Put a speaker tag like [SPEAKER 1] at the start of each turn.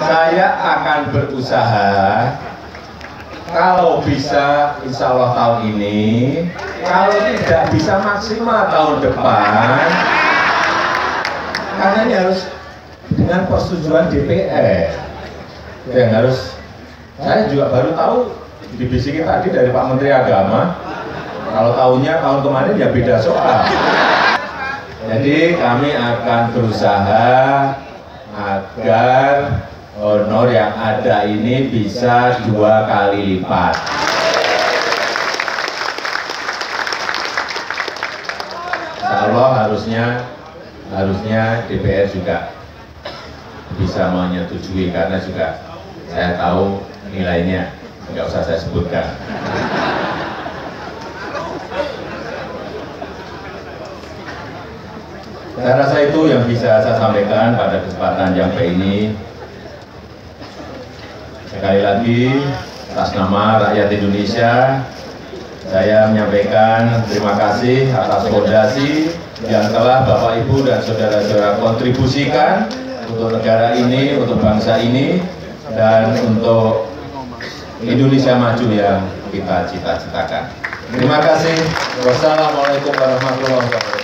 [SPEAKER 1] saya akan berusaha. Kalau bisa insya Allah tahun ini. Kalau tidak bisa maksimal tahun depan. Karena ini harus dengan persetujuan DPR yang harus saya juga baru tahu dibisikin tadi dari Pak Menteri Agama kalau tahunnya tahun kemarin ya beda soal. Jadi kami akan berusaha honor yang ada ini bisa dua kali lipat. Insya Allah harusnya harusnya DPR juga bisa menyetujui karena juga saya tahu nilainya nggak usah saya sebutkan. Saya rasa itu yang bisa saya sampaikan pada kesempatan yang ini. Sekali lagi, atas nama rakyat Indonesia, saya menyampaikan terima kasih atas fondasi yang telah Bapak Ibu dan saudara-saudara kontribusikan untuk negara ini, untuk bangsa ini, dan untuk Indonesia maju yang kita cita-citakan. Terima kasih. Wassalamualaikum warahmatullahi wabarakatuh.